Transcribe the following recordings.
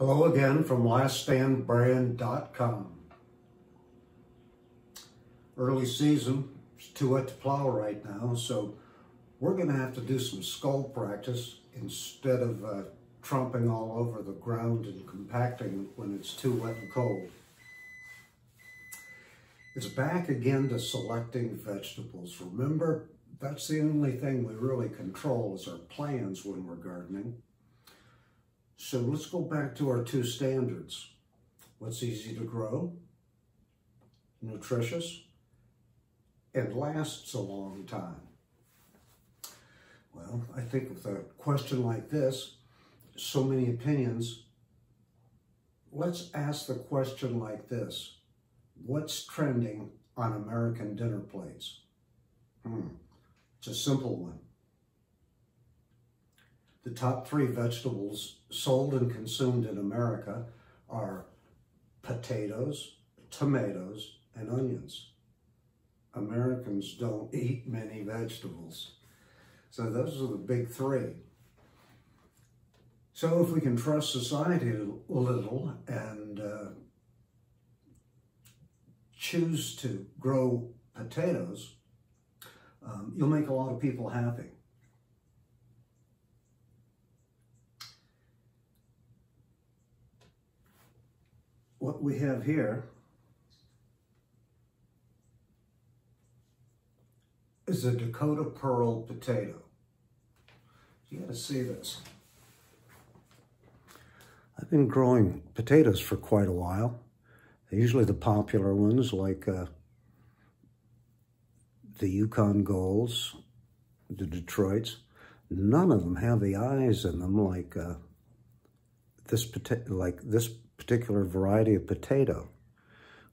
Hello again from laststandbrand.com. Early season, it's too wet to plow right now, so we're going to have to do some skull practice instead of uh, trumping all over the ground and compacting when it's too wet and cold. It's back again to selecting vegetables. Remember, that's the only thing we really control is our plans when we're gardening. So let's go back to our two standards. What's easy to grow, nutritious, and lasts a long time? Well, I think with a question like this, so many opinions, let's ask the question like this. What's trending on American dinner plates? Hmm, it's a simple one. The top three vegetables sold and consumed in America are potatoes, tomatoes, and onions. Americans don't eat many vegetables. So those are the big three. So if we can trust society a little and uh, choose to grow potatoes, um, you'll make a lot of people happy. What we have here is a Dakota Pearl potato. You got to see this. I've been growing potatoes for quite a while. Usually the popular ones like uh, the Yukon Golds, the Detroits. None of them have the eyes in them like uh, this like this particular variety of potato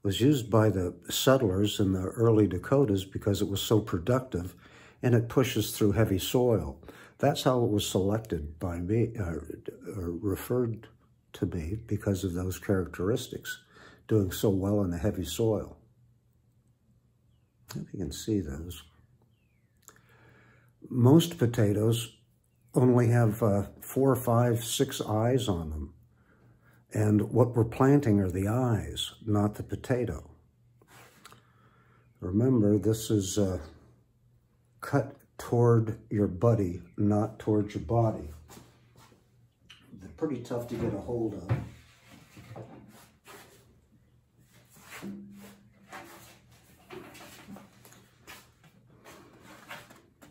was used by the settlers in the early Dakotas because it was so productive and it pushes through heavy soil. That's how it was selected by me, uh, or referred to me because of those characteristics, doing so well in the heavy soil. If you can see those. Most potatoes only have uh, four, five, six eyes on them. And what we're planting are the eyes, not the potato. Remember, this is uh, cut toward your buddy, not towards your body. They're pretty tough to get a hold of.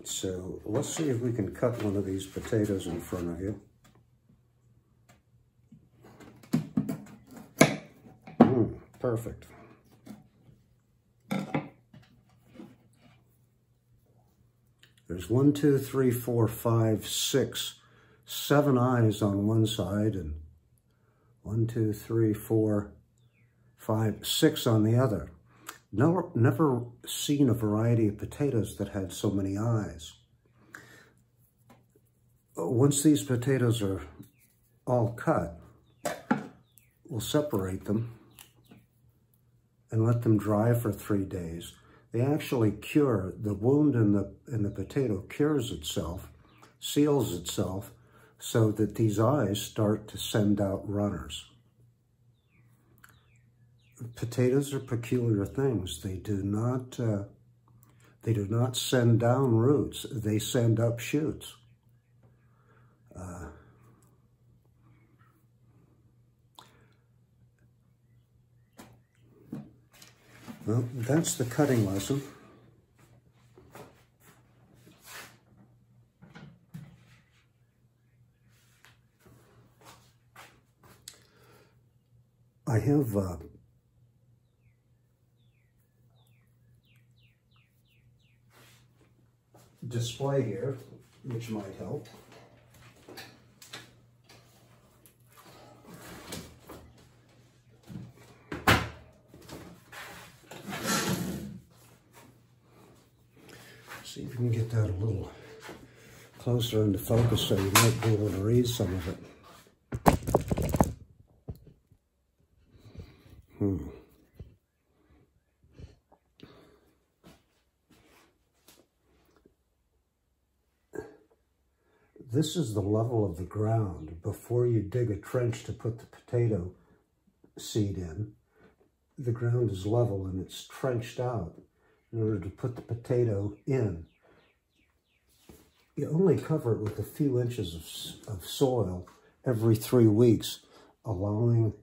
So let's see if we can cut one of these potatoes in front of you. Perfect. There's one, two, three, four, five, six, seven eyes on one side and one, two, three, four, five, six on the other. Never, never seen a variety of potatoes that had so many eyes. Uh, once these potatoes are all cut, we'll separate them and let them dry for three days. They actually cure, the wound in the, in the potato cures itself, seals itself, so that these eyes start to send out runners. Potatoes are peculiar things. They do not, uh, they do not send down roots. They send up shoots. Well, that's the cutting lesson. I have uh, display here, which might help. See if we can get that a little closer into focus so you might be able to read some of it. Hmm. this is the level of the ground before you dig a trench to put the potato seed in. The ground is level and it's trenched out in order to put the potato in. You only cover it with a few inches of, of soil every three weeks, allowing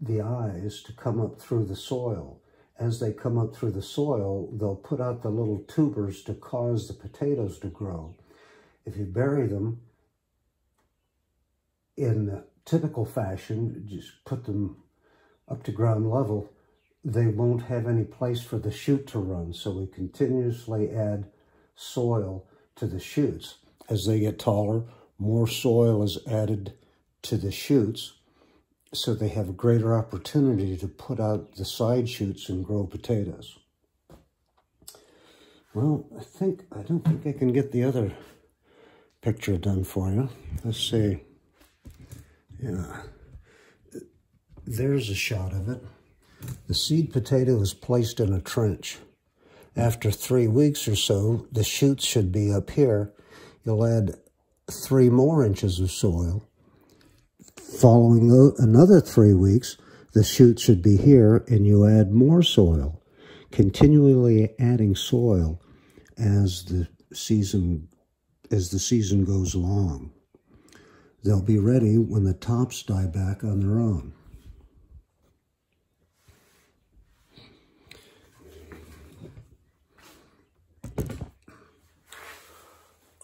the eyes to come up through the soil. As they come up through the soil, they'll put out the little tubers to cause the potatoes to grow. If you bury them in typical fashion, just put them up to ground level, they won't have any place for the shoot to run. So we continuously add soil to the shoots. As they get taller, more soil is added to the shoots so they have a greater opportunity to put out the side shoots and grow potatoes. Well, I think, I don't think I can get the other picture done for you. Let's see. Yeah. There's a shot of it. The seed potato is placed in a trench. After three weeks or so, the shoots should be up here. You'll add three more inches of soil. Following another three weeks, the shoot should be here and you add more soil, continually adding soil as the season as the season goes along. They'll be ready when the tops die back on their own.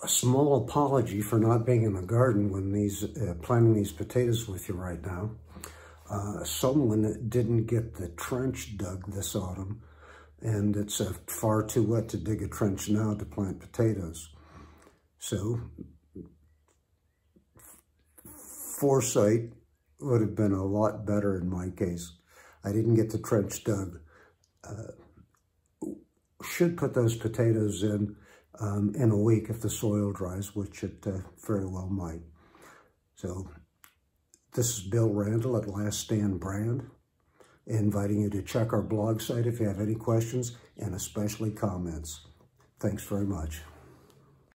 A small apology for not being in the garden when these uh, planting these potatoes with you right now. Uh, someone didn't get the trench dug this autumn, and it's uh, far too wet to dig a trench now to plant potatoes. So, foresight would have been a lot better in my case. I didn't get the trench dug. Uh, should put those potatoes in um, in a week if the soil dries, which it uh, very well might. So this is Bill Randall at Last Stand Brand, inviting you to check our blog site if you have any questions and especially comments. Thanks very much.